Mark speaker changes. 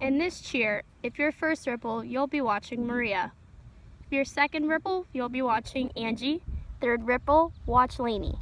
Speaker 1: In this cheer, if you're first ripple, you'll be watching Maria. If you're second ripple, you'll be watching Angie. Third ripple, watch Lainey.